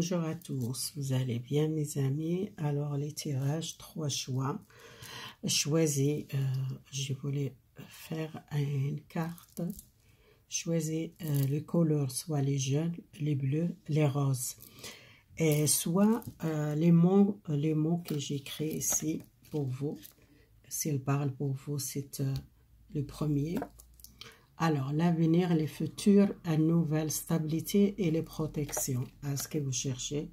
Bonjour à tous, vous allez bien mes amis? Alors les tirages, trois choix. Choisis, euh, je voulais faire une carte. Choisis euh, les couleurs, soit les jaunes, les bleus, les roses. Et soit euh, les, mots, les mots que j'écris ici pour vous. S'ils parlent pour vous, c'est le premier. Alors, l'avenir, les futurs, une nouvelle stabilité et les protections. Est-ce que vous cherchez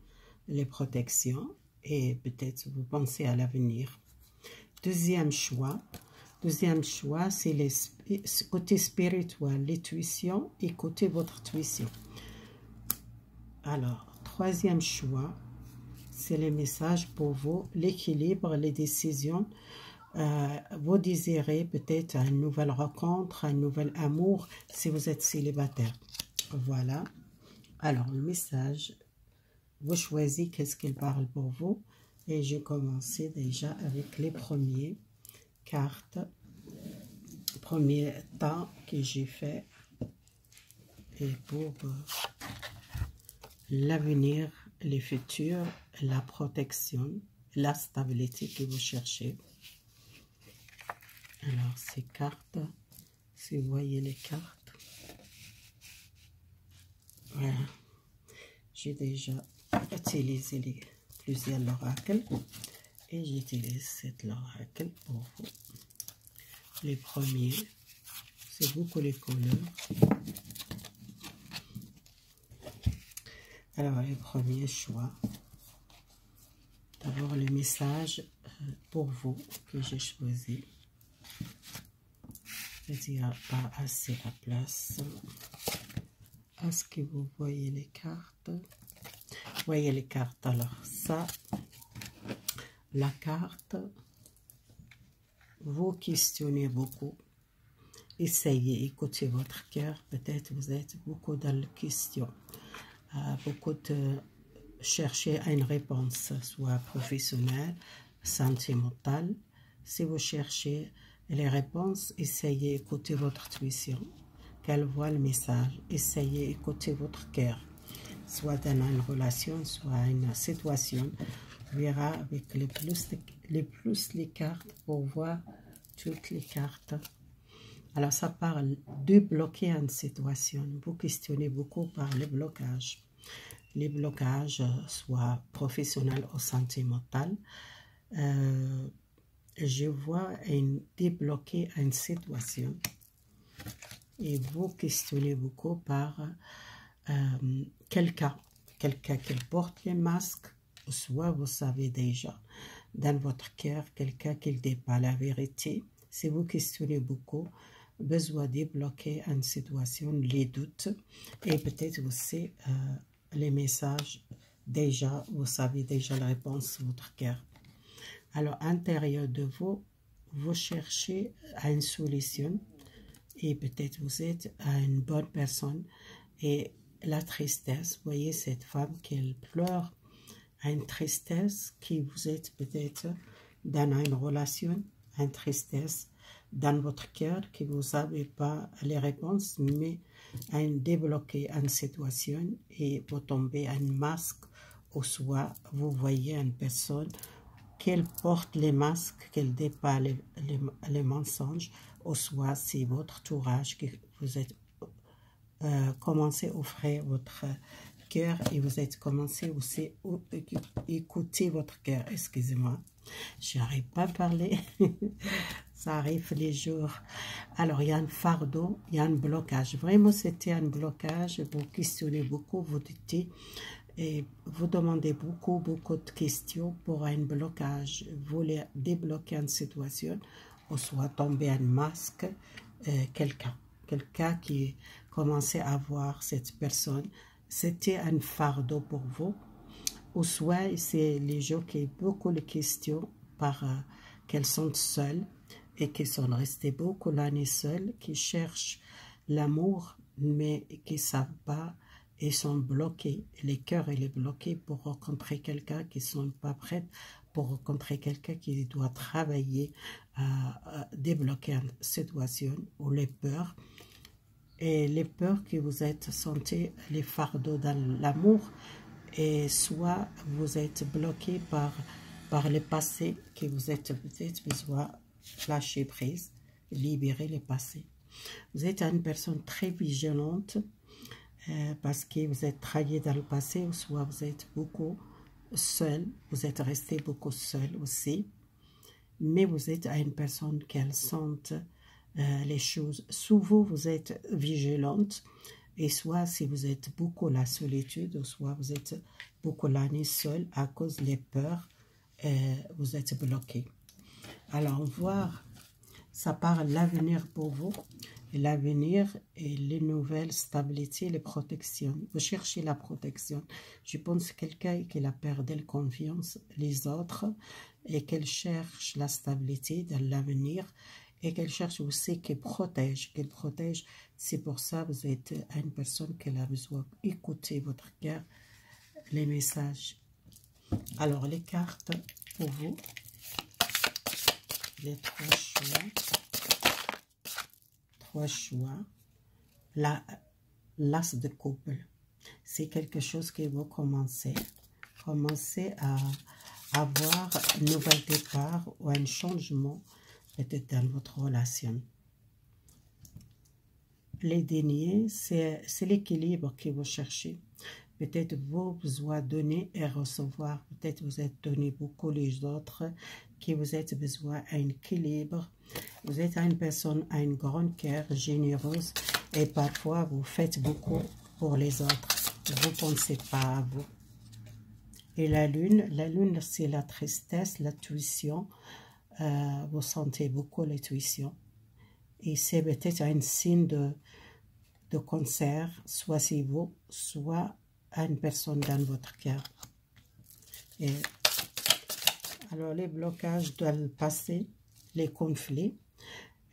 les protections et peut-être vous pensez à l'avenir? Deuxième choix. Deuxième choix, c'est le côté spirituel, l'intuition, écoutez votre intuition. Alors, troisième choix, c'est les messages pour vous, l'équilibre, les décisions, euh, vous désirez peut-être une nouvelle rencontre, un nouvel amour si vous êtes célibataire. Voilà. Alors, le message, vous choisissez qu'est-ce qu'il parle pour vous. Et j'ai commencé déjà avec les premières cartes, premier temps que j'ai fait. Et pour euh, l'avenir, les futurs, la protection, la stabilité que vous cherchez. Alors, ces cartes, si vous voyez les cartes, voilà. J'ai déjà utilisé les, plusieurs oracles et j'utilise cet oracle pour vous. Les premiers, c'est beaucoup les couleurs. Alors, les premiers choix. D'abord, le message euh, pour vous que j'ai choisi a pas assez de place. Est-ce que vous voyez les cartes? Voyez les cartes. Alors, ça, la carte, vous questionnez beaucoup. Essayez, écoutez votre cœur. Peut-être vous êtes beaucoup dans la question. Euh, beaucoup de chercher une réponse, soit professionnelle, sentimentale. Si vous cherchez les réponses, essayez d'écouter votre intuition, qu'elle voit le message. Essayez d'écouter votre cœur, soit dans une relation, soit une situation. On verra avec les plus, les plus les cartes pour voir toutes les cartes. Alors, ça parle de bloquer une situation. Vous questionnez beaucoup par les blocages. Les blocages, soit professionnels ou sentimentaux, euh, je vois un, débloquer une situation et vous questionnez beaucoup par quelqu'un, quelqu'un qui porte les masques, soit vous savez déjà dans votre cœur quelqu'un qui ne dit pas la vérité. Si vous questionnez beaucoup, besoin de débloquer une situation, les doutes et peut-être aussi euh, les messages déjà, vous savez déjà la réponse votre cœur. Alors, à de vous, vous cherchez une solution et peut-être vous êtes une bonne personne. Et la tristesse, voyez cette femme qui pleure, une tristesse qui vous êtes peut-être dans une relation, une tristesse dans votre cœur que vous n'avez pas les réponses, mais à débloquer une situation et vous tombez un masque ou soit vous voyez une personne qu'elle porte les masques, qu'elle dépasse les, mensonges, ou soit c'est votre tourage que vous êtes euh, commencé à offrir votre cœur et vous êtes commencé aussi à écouter votre cœur. Excusez-moi, je n'arrive pas à parler. Ça arrive les jours. Alors, il y a un fardeau, il y a un blocage. Vraiment, c'était un blocage. Vous questionnez beaucoup, vous dites et vous demandez beaucoup, beaucoup de questions pour un blocage. Vous voulez débloquer une situation ou soit tomber un masque, euh, quelqu'un. Quelqu'un qui commençait à voir cette personne. C'était un fardeau pour vous. Ou soit c'est les gens qui ont beaucoup de questions par euh, qu'elles sont seules et qui sont restées beaucoup l'année seules, qui cherchent l'amour mais qui ne savent pas et sont bloqués. Les cœurs, il est bloqué pour rencontrer quelqu'un qui ne sont pas prêts, pour rencontrer quelqu'un qui doit travailler à, débloquer une situation ou les peurs. Et les peurs que vous êtes sentez, les fardeaux dans l'amour, et soit vous êtes bloqué par, par le passé que vous êtes peut-être besoin lâcher prise, libérer le passé. Vous êtes une personne très vigilante euh, parce que vous êtes trahi dans le passé, ou soit vous êtes beaucoup seul, vous êtes resté beaucoup seul aussi, mais vous êtes une personne qui sente euh, les choses. Souvent, vous êtes vigilante, et soit si vous êtes beaucoup la solitude, soit vous êtes beaucoup l'année seul à cause des peurs, euh, vous êtes bloqué. Alors, voir, ça parle l'avenir pour vous. L'avenir et les nouvelles stabilités, les protections. Vous cherchez la protection. Je pense quelqu'un qui a perdu la confiance les autres et qu'elle cherche la stabilité dans l'avenir et qu'elle cherche aussi qu'elle protège, qu'elle protège. C'est pour ça que vous êtes une personne qui a besoin d'écouter votre cœur, les messages. Alors, les cartes pour vous, les trois choix, trois choix, l'as de couple. C'est quelque chose qui va commencer, commencer à avoir un nouvel départ ou un changement peut-être dans votre relation. Les derniers, c'est l'équilibre que vous cherchez. Peut-être vos besoins donner et recevoir. Peut-être vous êtes donné beaucoup les autres, que vous êtes besoin d'un équilibre. Vous êtes une personne à une grande cœur, généreuse, et parfois vous faites beaucoup pour les autres. Vous ne pensez pas à vous. Et la lune, la lune, c'est la tristesse, la tuition, euh, vous sentez beaucoup l'intuition. Et c'est peut-être un signe de, de cancer, soit c'est vous, soit une personne dans votre cœur. Alors, les blocages doivent passer, les conflits,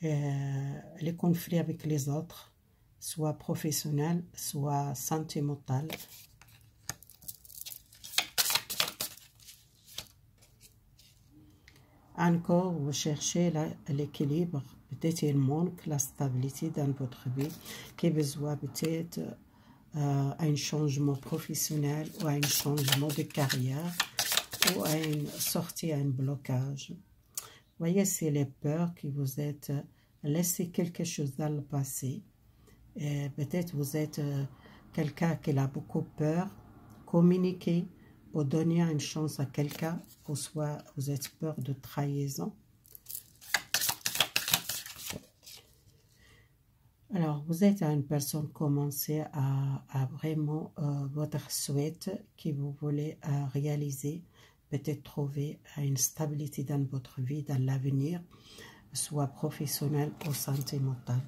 les conflits avec les autres, soit professionnels, soit sentimentaux, Encore, vous cherchez l'équilibre. Peut-être il manque la stabilité dans votre vie, qui besoin peut-être euh, un changement professionnel ou un changement de carrière ou une sortie, un blocage. Voyez, c'est les peurs que vous êtes laissé quelque chose dans le passé. Peut-être vous êtes euh, quelqu'un qui a beaucoup peur. Communiquer pour donner une chance à quelqu'un, ou soit vous êtes peur de trahison. Alors, vous êtes une personne commencée à, à vraiment euh, votre souhait que vous voulez euh, réaliser, peut-être trouver une stabilité dans votre vie, dans l'avenir, soit professionnel ou sentimental.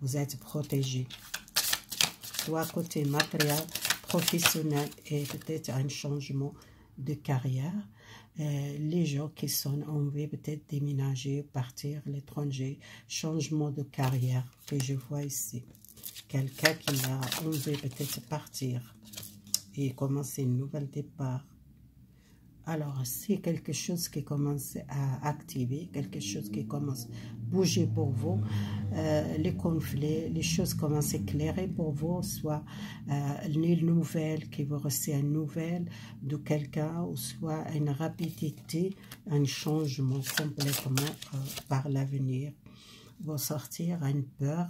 Vous êtes protégé. Soit côté matériel, professionnel et peut-être un changement de carrière. Euh, les gens qui sont envie peut-être déménager, partir à l'étranger, changement de carrière que je vois ici. Quelqu'un qui a envie peut-être partir et commencer un nouvel départ. Alors, c'est quelque chose qui commence à activer, quelque chose qui commence à bouger pour vous, euh, les conflits, les choses commencent à éclairer pour vous, soit euh, une nouvelle qui vous recevez une nouvelle de quelqu'un, ou soit une rapidité, un changement complètement euh, par l'avenir. Vous sortir une peur,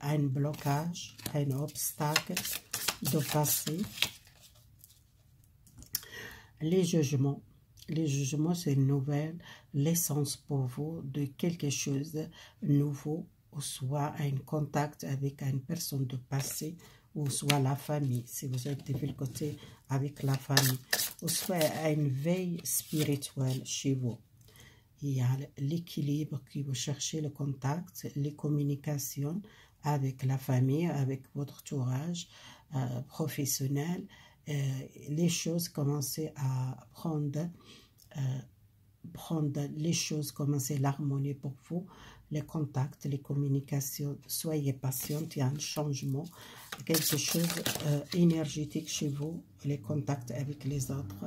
à un blocage, un obstacle de passé les jugements. Les jugements, c'est une nouvelle, l'essence pour vous de quelque chose de nouveau, ou soit un contact avec une personne de passé, ou soit la famille, si vous êtes de côté avec la famille, ou soit une veille spirituelle chez vous. Il y a l'équilibre que vous cherchez, le contact, les communications avec la famille, avec votre entourage euh, professionnel, les choses commençaient à prendre, euh, prendre les choses, commencer l'harmonie pour vous, les contacts, les communications, soyez patiente, il y a un changement, quelque chose euh, énergétique chez vous, les contacts avec les autres.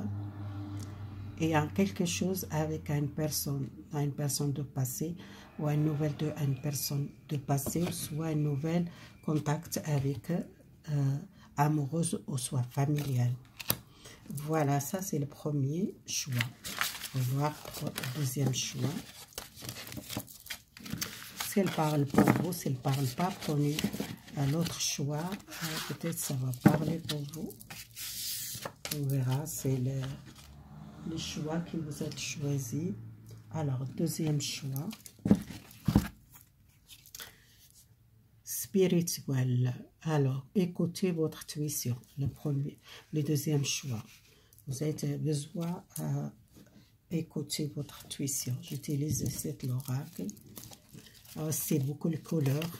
Et a quelque chose avec une personne, une personne de passé, ou une nouvelle de une personne de passé, soit un nouvel contact avec amoureuse ou soit familiale. Voilà, ça c'est le premier choix. On va voir le deuxième choix. Si elle parle pour vous, si elle ne parle pas, prenez l'autre choix. Euh, peut-être ça va parler pour vous. On verra, c'est le, le choix que vous êtes choisi. Alors, deuxième choix. Spirituel. Alors, écoutez votre intuition. Le premier, le deuxième choix. Vous avez besoin d'écouter votre intuition. J'utilise cet oracle. C'est beaucoup de couleurs.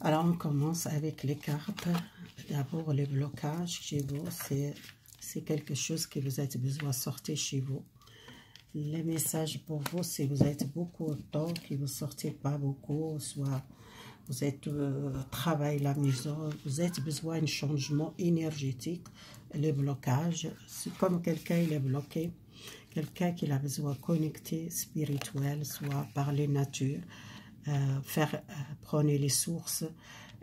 Alors, on commence avec les cartes. D'abord, les blocages chez vous, c'est quelque chose que vous avez besoin de sortir chez vous. Les messages pour vous, si vous êtes beaucoup au temps, que vous ne sortez pas beaucoup, soit vous êtes euh, travail la maison, vous avez besoin d'un changement énergétique, le blocage, c'est comme quelqu'un il est bloqué, quelqu'un qui a besoin de connecter spirituel, soit par les natures, euh, faire euh, prendre les sources,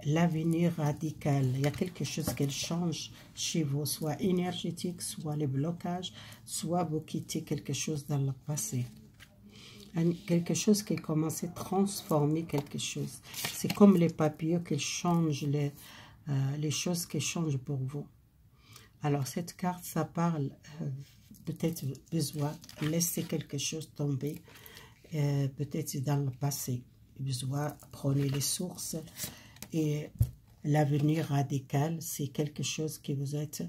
l'avenir radical. Il y a quelque chose qui change chez vous, soit énergétique, soit les blocages, soit vous quittez quelque chose dans le passé. Quelque chose qui commence à transformer quelque chose. C'est comme les papiers qui changent les, euh, les choses qui changent pour vous. Alors cette carte, ça parle peut-être besoin de laisser quelque chose tomber, peut-être dans le passé besoin prendre les sources et l'avenir radical, c'est quelque chose que vous êtes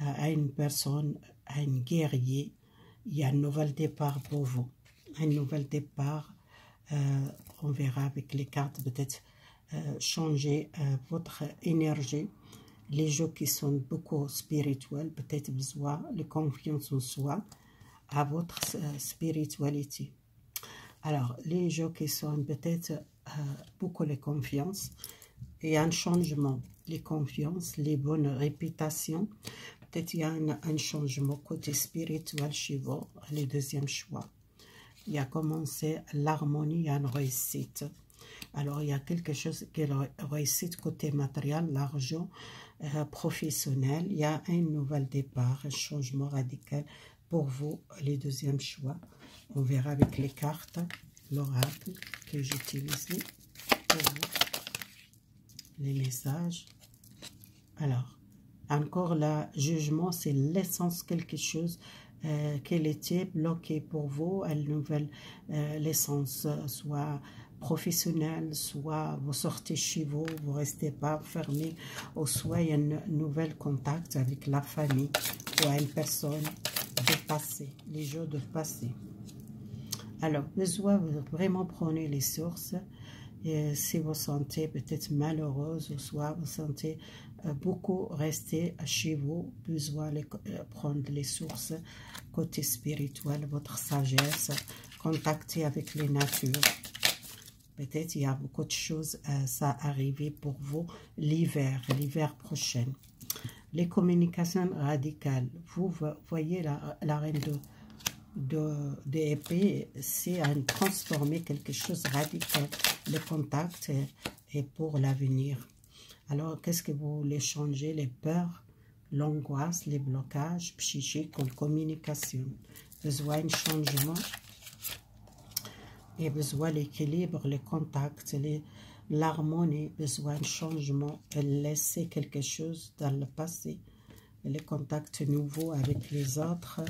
euh, à une personne, à un guerrier. Il y a un nouvel départ pour vous. Un nouvel départ, euh, on verra avec les cartes, peut-être euh, changer votre énergie. Les gens qui sont beaucoup spirituels, peut-être besoin de confiance en soi, à votre spiritualité. Alors, les gens qui sont peut-être beaucoup de confiance et un changement, les confiances, les bonnes réputations, peut-être il y a un, changement côté spirituel chez vous, le deuxième choix. Il y a commencé l'harmonie et une réussite. Alors, il y a quelque chose qui est réussite côté matériel, l'argent, euh, professionnel. Il y a un nouvel départ, un changement radical pour vous, les deuxièmes choix. On verra avec les cartes, l'oracle que j'utilise pour les messages. Alors, encore là, jugement, c'est l'essence quelque chose euh, qu'elle était bloquée pour vous, une nouvelle euh, l'essence, soit professionnelle, soit vous sortez chez vous, vous restez pas fermé, ou soit il y a un nouvel contact avec la famille ou une personne de passé, les jours de passé. Alors, besoin, vraiment prenez les sources. Et si vous sentez peut-être malheureuse ou soit vous sentez euh, beaucoup rester chez vous, besoin de euh, prendre les sources côté spirituel, votre sagesse, contacter avec les natures. Peut-être il y a beaucoup de choses, euh, ça arriver pour vous l'hiver, l'hiver prochain. Les communications radicales, vous voyez la, la reine de de, de c'est à transformer quelque chose de radical. Le contact est, pour l'avenir. Alors, qu'est-ce que vous voulez changer? Les peurs, l'angoisse, les blocages psychiques la communication. Besoin de changement et besoin l'équilibre, les contacts, l'harmonie, besoin de changement et laisser quelque chose dans le passé. Les contacts nouveaux avec les autres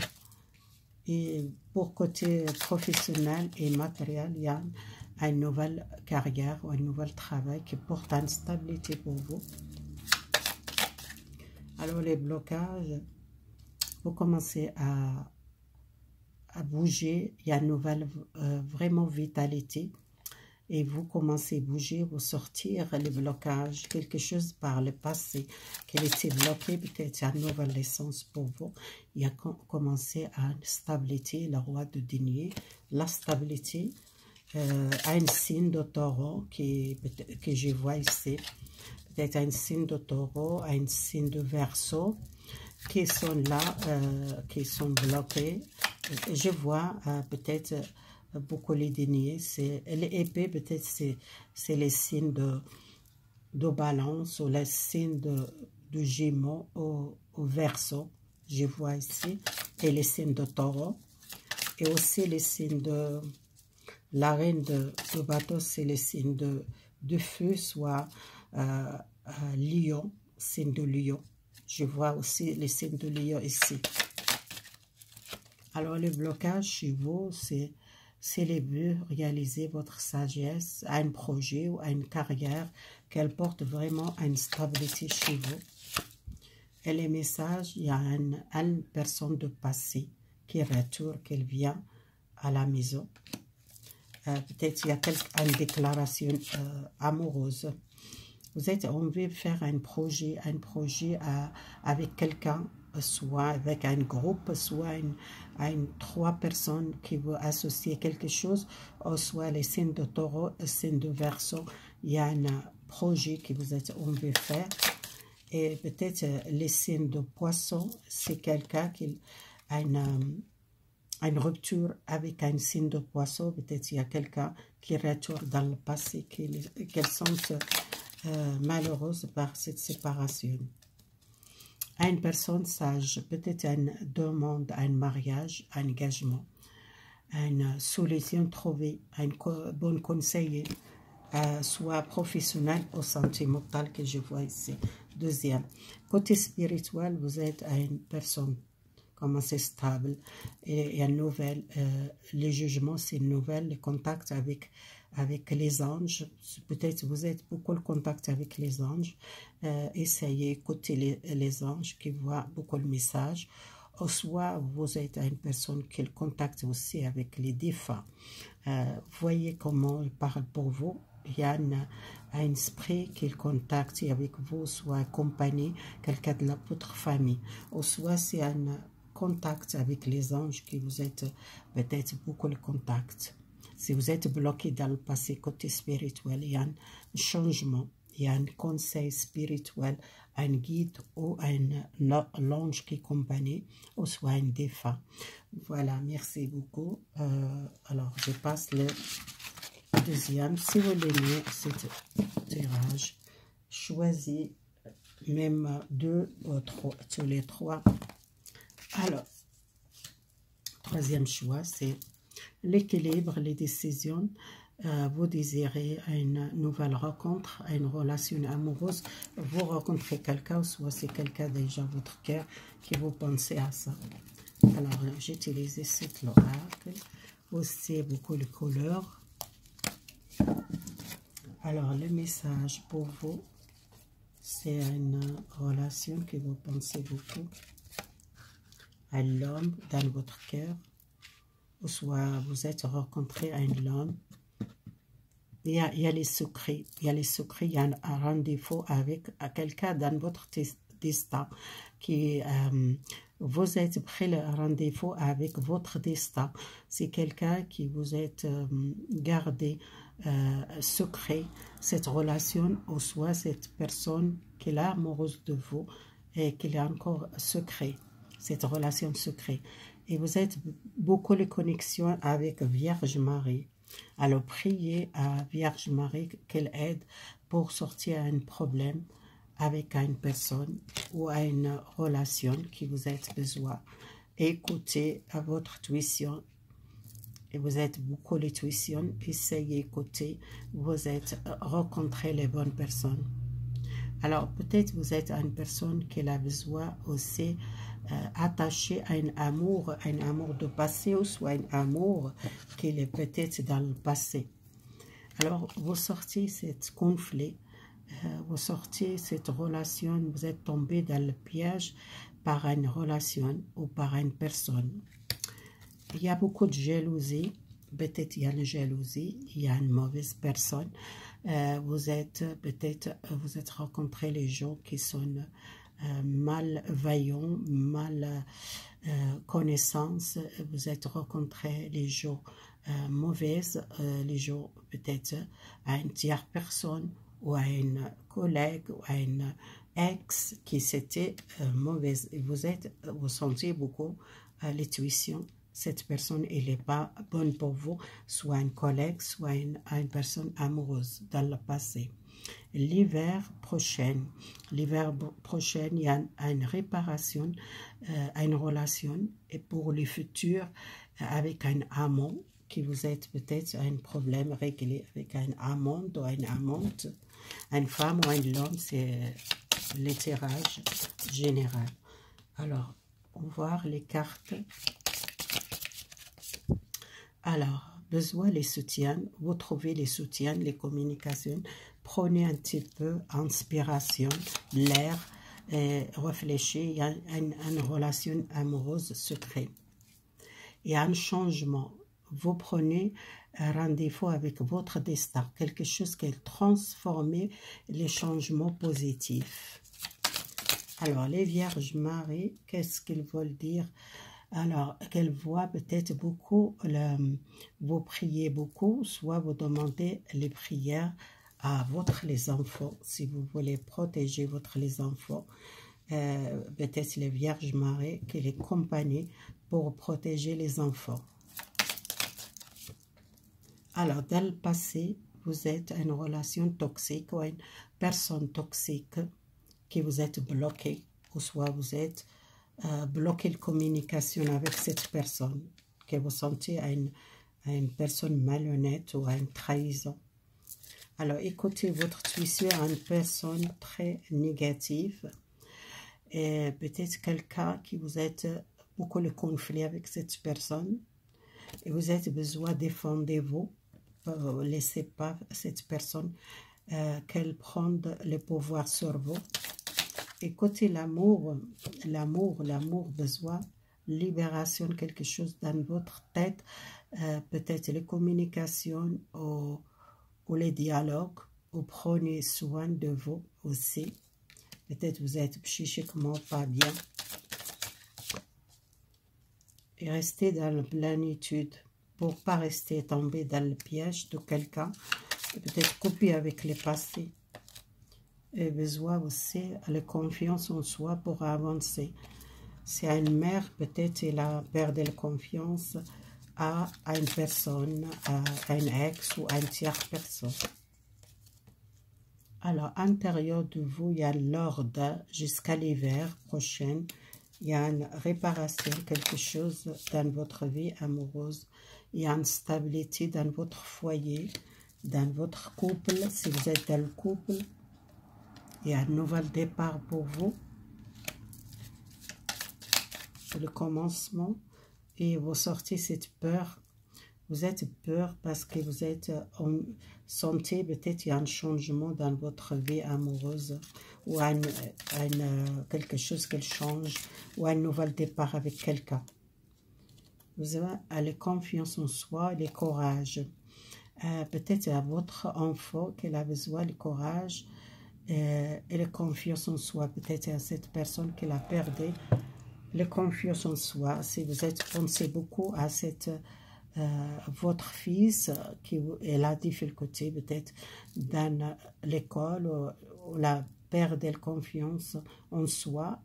et pour côté professionnel et matériel, il y a une nouvelle carrière ou un nouvel travail qui porte une stabilité pour vous. Alors les blocages, vous commencez à, bouger, il y a une nouvelle euh, vraiment vitalité et vous commencez à bouger, vous sortir les blocages, quelque chose par le passé qui était bloqué, peut-être une nouvelle essence pour vous. Il a commencé à stabilité, le roi de denier, la stabilité, euh, un signe de taureau qui, que je vois ici, peut-être un signe de taureau, un signe de verso, qui sont là, euh, qui sont bloqués. Je vois euh, peut-être beaucoup les dénier. C'est l'épée, peut-être c'est les signes de de balance ou les signes de, de gémeaux au, verso, je vois ici, et les signes de taureau, et aussi les signes de la reine de, bateau, c'est les signes de, de feu, soit euh, euh, lion, signe de lion. Je vois aussi les signes de lion ici. Alors, le blocage chez vous, c'est célébrer, réaliser votre sagesse à un projet ou à une carrière, qu'elle porte vraiment à une stabilité chez vous? Et les messages, il y a une, personne de passé qui retourne, qui vient à la maison. Euh, peut-être il y a une déclaration euh, amoureuse. Vous êtes envie de faire un projet, un projet euh, avec quelqu'un soit avec un groupe, soit une, une, trois personnes qui veulent associer quelque chose, soit les signes de taureau, les signes de verso. Il y a un projet que vous êtes on veut faire. Et peut-être euh, les signes de poisson, c'est quelqu'un qui a une, euh, une, rupture avec un signe de poisson. Peut-être il y a quelqu'un qui retourne dans le passé, qui, qui sont euh, malheureuses par cette séparation à une personne sage, peut-être une demande un mariage, un engagement, une solution trouvée, un bon conseiller, euh, soit professionnel ou sentimental que je vois ici. Deuxième, côté spirituel, vous êtes une personne comme assez stable et, et une nouvelle, euh, les jugements c'est une nouvelle, les contacts avec avec les anges. Peut-être vous êtes beaucoup en contact avec les anges. Euh, essayez d'écouter les, anges qui voient beaucoup le message. Ou soit vous êtes une personne qui contacte aussi avec les défunts. Euh, voyez comment ils parlent pour vous. Il y a un, esprit qui contacte avec vous, soit accompagné quelqu'un de la, votre famille. Ou soit c'est un contact avec les anges qui vous êtes peut-être beaucoup le contact. Si vous êtes bloqué dans le passé côté spirituel, il y a un changement, il y a un conseil spirituel, un guide ou un ange qui accompagne, ou soit un défunt. Voilà, merci beaucoup. Euh, alors, je passe le deuxième. Si vous l'aimez, ce tirage, choisis même deux ou trois, tous les trois. Alors, troisième choix, c'est l'équilibre, les décisions. Euh, vous désirez une nouvelle rencontre, une relation amoureuse, vous rencontrez quelqu'un, soit c'est quelqu'un déjà votre cœur qui vous pensez à ça. Alors, j'ai utilisé cet oracle, aussi beaucoup de couleurs. Alors, le message pour vous, c'est une relation que vous pensez beaucoup à l'homme dans votre cœur ou soit vous êtes rencontré à une homme, il y, a, il y a les secrets, il y a les secrets, il y a un, rendez-vous avec quelqu'un dans votre destin qui euh, vous êtes pris le rendez-vous avec votre destin. C'est quelqu'un qui vous êtes euh, gardé euh, secret, cette relation, ou soit cette personne qui est amoureuse de vous et qui est encore secret, cette relation secrète et vous êtes beaucoup les connexions avec Vierge Marie. Alors priez à Vierge Marie qu'elle aide pour sortir un problème avec une personne ou à une relation qui vous êtes besoin. Écoutez à votre tuition et vous êtes beaucoup les tuitions, essayez d'écouter, vous êtes rencontré les bonnes personnes. Alors peut-être vous êtes une personne qui a besoin aussi euh, attaché à un amour, un amour de passé ou soit un amour qui est peut-être dans le passé. Alors, vous sortez cette conflit, euh, vous sortez cette relation, vous êtes tombé dans le piège par une relation ou par une personne. Il y a beaucoup de jalousie, peut-être il y a une jalousie, il y a une mauvaise personne. Euh, vous êtes peut-être, vous êtes rencontré les gens qui sont euh, malveillant, mal euh, connaissance, vous êtes rencontré les gens euh, mauvaises, les gens peut-être à une tierce personne ou à une collègue ou à une ex qui c'était mauvaise. Vous êtes, vous sentez beaucoup l'intuition cette personne elle n'est pas bonne pour vous, soit une collègue, soit une personne amoureuse dans le passé. L'hiver prochain. L'hiver prochain, il y a une réparation, euh, une relation et pour le futur avec un amant qui vous êtes peut-être un problème réglé avec un amant ou une amante, une femme ou un homme, c'est l'étirage général. Alors, on voir les cartes. Alors, besoin les soutiens, vous trouvez les soutiens, les communications, prenez un petit peu inspiration, l'air, et y a une, une relation amoureuse secrète. A un changement. Vous prenez rendez-vous avec votre destin, quelque chose qui est transformé, les changements positifs. Alors, les Vierges Marie, qu'est-ce qu'ils veulent dire? Alors, qu'elles voient peut-être beaucoup, vous priez beaucoup, soit vous demandez les prières à votre les enfants, si vous voulez protéger votre les enfants, peut-être les Vierges Marie qui les accompagnent pour protéger les enfants. Alors, dans le passé, vous êtes une relation toxique ou une personne toxique qui vous êtes bloqué, ou soit vous êtes euh, bloqué la communication avec cette personne, que vous sentez une, une personne malhonnête ou une trahison. Alors, écoutez votre intuition à une personne très négative. Et peut-être quelqu'un qui vous êtes beaucoup le conflit avec cette personne. Et vous êtes besoin de défendre-vous, ne laissez pas cette personne euh, qu'elle prenne le pouvoir sur vous. Écoutez l'amour, l'amour, l'amour besoin, libération, quelque chose dans votre tête, euh, peut-être les communications ou, ou, les dialogues, ou prenez soin de vous aussi. Peut-être vous êtes psychiquement pas bien. Et restez dans la plénitude pour pas rester tombé dans le piège de quelqu'un. Peut-être couper avec le passé et besoin aussi de confiance en soi pour avancer. Si une mère, peut-être, elle a perdu la confiance à, une personne, à un ex ou à une tierce personne. Alors, à l'intérieur de vous, il y a l'ordre jusqu'à l'hiver prochain. Il y a une réparation, quelque chose dans votre vie amoureuse. Il y a une stabilité dans votre foyer, dans votre couple, si vous êtes dans le couple il y a un nouvel départ pour vous. Le commencement. Et vous sortez cette peur. Vous êtes peur parce que vous êtes en santé. Peut-être il y a un changement dans votre vie amoureuse. Ou un, quelque chose qui change. Ou un nouvel départ avec quelqu'un. Vous avez la confiance en soi, le courage. Euh, peut-être à votre enfant qu'elle a besoin de courage euh, et la confiance en soi. Peut-être à cette personne qui l'a perdu, la confiance en soi. Si vous êtes pensé beaucoup à cette, euh, votre fils qui est la difficulté peut-être dans l'école ou, la perte de confiance en soi,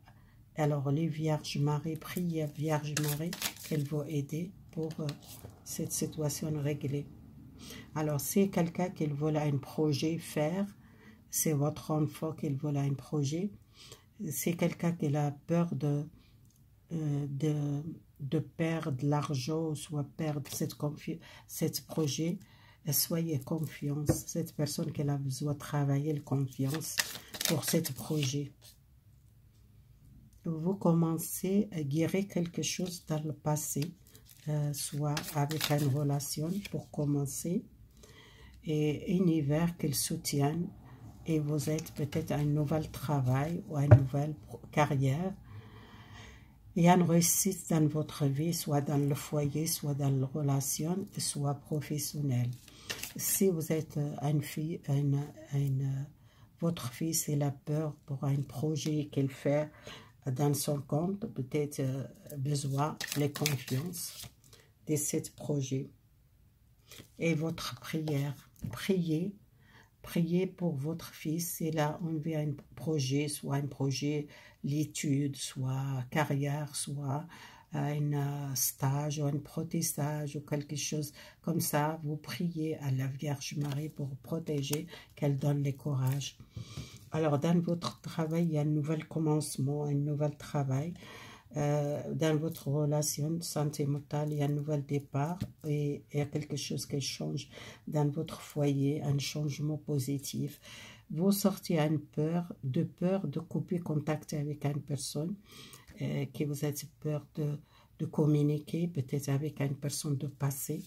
alors les Vierges Marie, priez Vierge Marie qu'elle va aider pour euh, cette situation réglée. Alors, c'est quelqu'un qui veut un projet faire, c'est votre enfant qui veut un projet, c'est quelqu'un qui a peur de, euh, de, de, perdre l'argent, soit perdre cette, cette projet, soyez confiance. Cette personne qui a besoin de travailler la confiance pour ce projet. Vous commencez à guérir quelque chose dans le passé, euh, soit avec une relation pour commencer, et univers qu'il soutienne et vous êtes peut-être un nouvel travail ou une nouvelle carrière. Il y a une réussite dans votre vie, soit dans le foyer, soit dans la relation, soit professionnelle. Si vous êtes une fille, votre fils il a peur pour un projet qu'il fait dans son compte, peut-être euh, besoin de confiance de ce projet. Et votre prière, priez priez pour votre fils. Là, on veut un projet, soit un projet l'étude, soit carrière, soit un stage ou un protestage ou quelque chose comme ça, vous priez à la Vierge Marie pour protéger, qu'elle donne le courage. Alors, dans votre travail, il y a un nouvel commencement, un nouvel travail. Euh, dans votre relation santé mentale, il y a un nouvel départ et il y a quelque chose qui change dans votre foyer, un changement positif. Vous sortez une peur, de peur de couper contact avec une personne, euh, que vous avez peur de, de communiquer peut-être avec une personne de passé.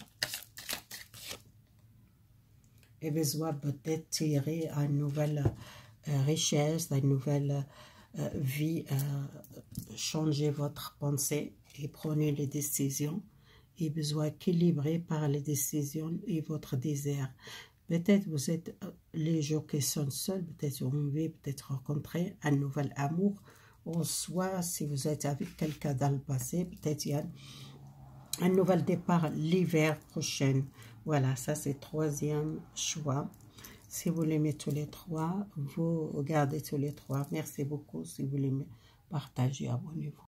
Et besoin peut-être tirer une nouvelle euh, richesse, une nouvelle euh, vie, euh, changez votre pensée et prenez les décisions et besoin équilibré par les décisions et votre désir. Peut-être vous êtes les gens qui sont seuls, peut-être vous avez peut-être rencontré un nouvel amour, ou soit si vous êtes avec quelqu'un dans le passé, peut-être il y a un nouvel départ l'hiver prochain. Voilà, ça c'est troisième choix. Si vous l'aimez tous les trois, vous regardez tous les trois. Merci beaucoup. Si vous l'aimez, partagez, abonnez-vous.